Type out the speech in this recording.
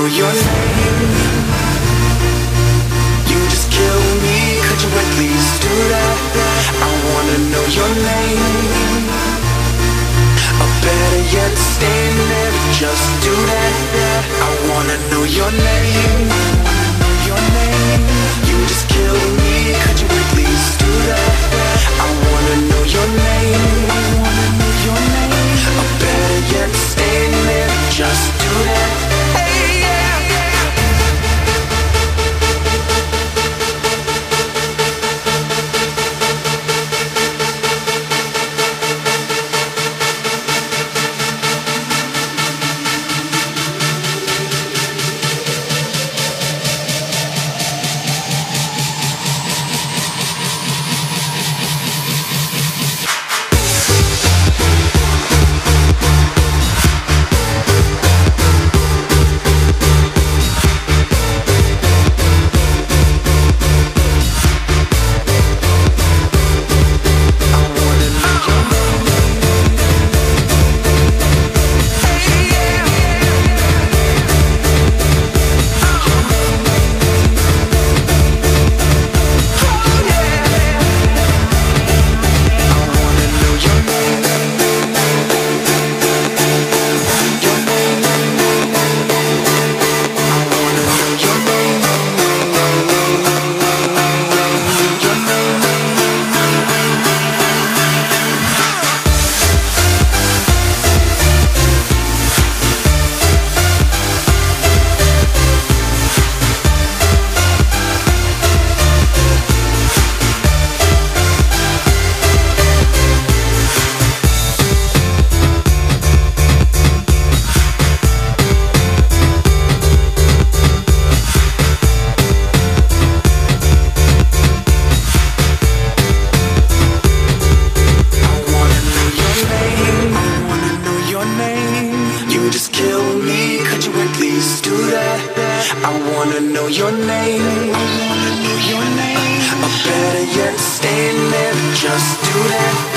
know your name. You just kill me, could you at least do that? I wanna know your name. Or better yet, stay in there, just do that. I wanna know your name. I wanna know your name, know your name. Or better yet, stand in there, just do that.